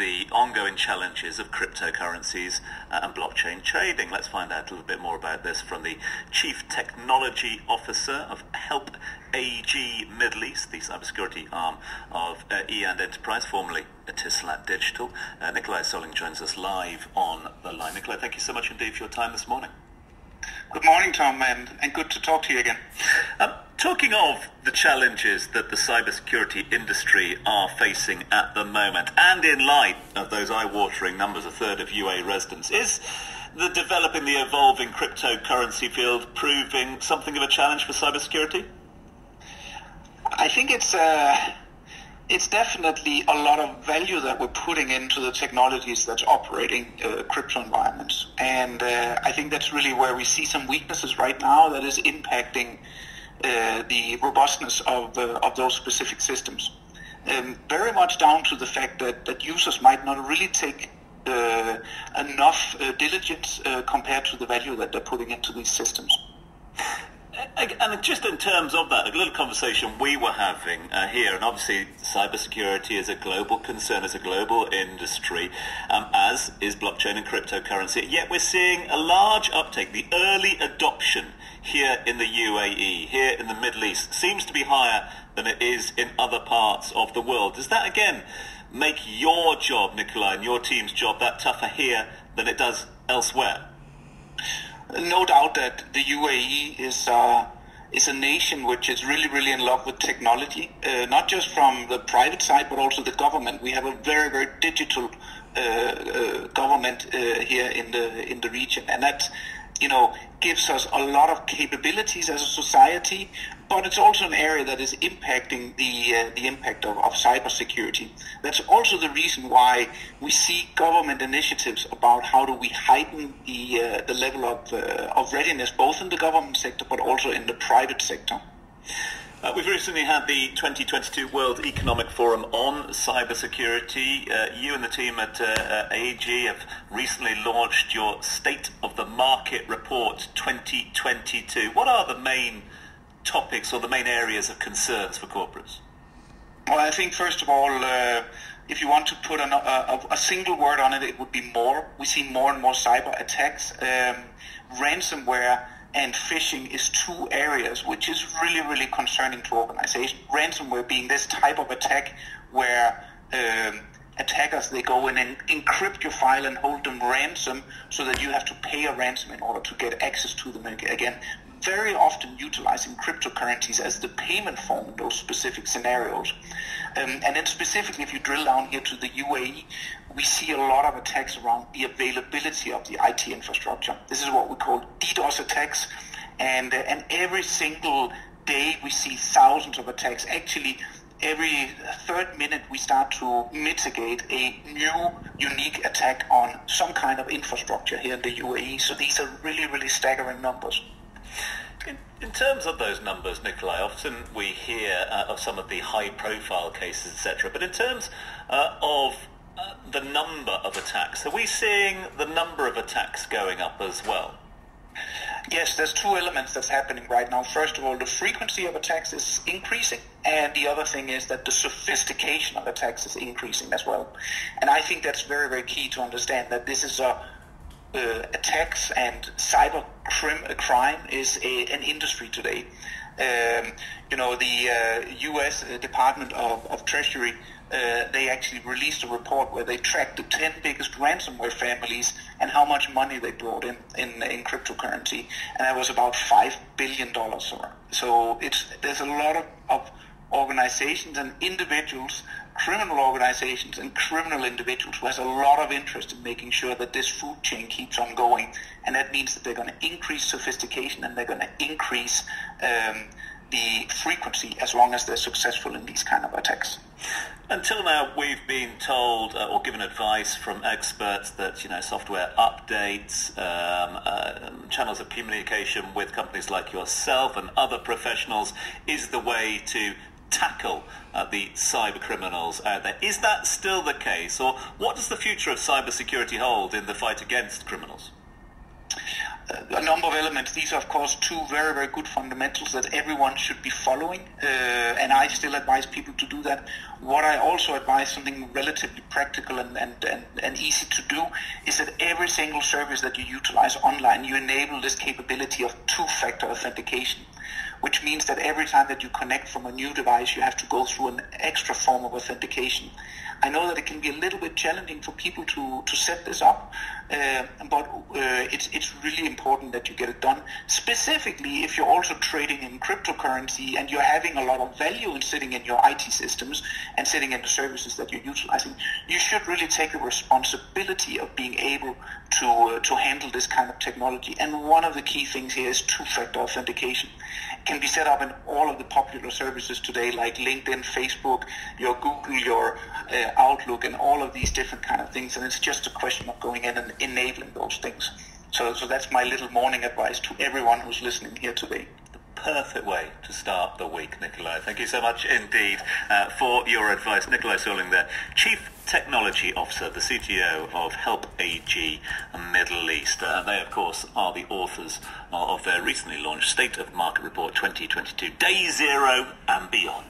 the ongoing challenges of cryptocurrencies uh, and blockchain trading. Let's find out a little bit more about this from the Chief Technology Officer of Help AG Middle East, the cybersecurity arm of uh, E&D Enterprise, formerly Etisalat Digital. Uh, Nicolai Solling joins us live on the line. Nicolai, thank you so much indeed for your time this morning. Good morning, Tom, and, and good to talk to you again. Talking of the challenges that the cybersecurity industry are facing at the moment, and in light of those eye-watering numbers, a third of UA residents, is the developing, the evolving cryptocurrency field proving something of a challenge for cybersecurity? I think it's uh, it's definitely a lot of value that we're putting into the technologies that's operating uh, crypto environments, and uh, I think that's really where we see some weaknesses right now that is impacting the robustness of uh, of those specific systems. Um, very much down to the fact that, that users might not really take uh, enough uh, diligence compared to the value that they're putting into these systems and just in terms of that, a little conversation we were having uh, here, and obviously cybersecurity is a global concern, is a global industry, um, as is blockchain and cryptocurrency. Yet we're seeing a large uptake. The early adoption here in the UAE, here in the Middle East, seems to be higher than it is in other parts of the world. Does that again make your job, Nicolai, and your team's job that tougher here than it does elsewhere? No doubt that the UAE is uh, is a nation which is really, really in love with technology, uh, not just from the private side, but also the government. We have a very, very digital uh, uh government uh, here in the in the region, and that you know, gives us a lot of capabilities as a society, but it's also an area that is impacting the uh, the impact of, of cybersecurity. That's also the reason why we see government initiatives about how do we heighten the uh, the level of uh, of readiness, both in the government sector but also in the private sector. Uh, we've recently had the 2022 World Economic Forum on cybersecurity. Uh, you and the team at uh, uh AEG have recently launched your State of the Market Report 2022. What are the main topics or the main areas of concerns for corporates? Well, I think first of all, uh, if you want to put an, a, a, single word on it, it would be more. We see more and more cyber attacks. Um, ransomware and phishing is two areas which is really, really concerning to organizations. Ransomware being this type of attack where um, attackers they go in and encrypt your file and hold them ransom so that you have to pay a ransom in order to get access to them again very often utilizing cryptocurrencies as the payment form in those specific scenarios. Um, and then specifically, if you drill down here to the UAE, we see a lot of attacks around the availability of the IT infrastructure. This is what we call DDoS attacks. And, uh, and every single day we see thousands of attacks. Actually, every third minute we start to mitigate a new unique attack on some kind of infrastructure here in the UAE. So these are really, really staggering numbers. In, in, terms of those numbers, Nicolai, often we hear uh, of some of the high-profile cases, etc. But in terms uh, of uh, the number of attacks, are we seeing the number of attacks going up as well? Yes, there's two elements that's happening right now. First of all, the frequency of attacks is increasing, and the other thing is that the sophistication of attacks is increasing as well. And I think that's very, very key to understand that this is a uh, attacks and cyber crim- crime is a, an industry today. Um, you know, the uh, U.S. Uh, Department of, of Treasury, uh, they actually released a report where they tracked the 10 biggest ransomware families and how much money they brought in in, in cryptocurrency, and that was about $5 billion. So it's, there's a lot of, of organizations and individuals criminal organizations and criminal individuals who has a lot of interest in making sure that this food chain keeps on going. And that means that they're going to increase sophistication and they're going to increase um, the frequency as long as they're successful in these kind of attacks. Until now, we've been told uh, or given advice from experts that you know software updates, um, uh, channels of communication with companies like yourself and other professionals is the way to tackle uh, the cyber criminals out there. Is that still the case, or what does the future of cybersecurity hold in the fight against criminals? a number of elements. These are, of course, two very, very good fundamentals that everyone should be following, uh, and I still advise people to do that. What I also advise, something relatively practical and, and, and, and easy to do, is that every single service that you utilize online, you enable this capability of two-factor authentication which means that every time that you connect from a new device, you have to go through an extra form of authentication. I know that it can be a little bit challenging for people to, to set this up, uh, but uh, it's, it's really important that you get it done. Specifically, if you're also trading in cryptocurrency and you're having a lot of value in sitting in your IT systems and sitting in the services that you're utilizing, you should really take the responsibility of being able to, uh, to handle this kind of technology. And one of the key things here is two-factor authentication can be set up in all of the popular services today, like LinkedIn, Facebook, your Google, your uh, Outlook, and all of these different kind of things. And it's just a question of going in and enabling those things. So, so that's my little morning advice to everyone who's listening here today The perfect way to start the week, Nicolai. Thank you so much indeed uh, for your advice. Nicolai Solling there, Chief Technology Officer, the CTO of Help AG Middle East. Uh, they, of course, are the authors of their recently launched State of Market Report 2022, Day Zero and Beyond.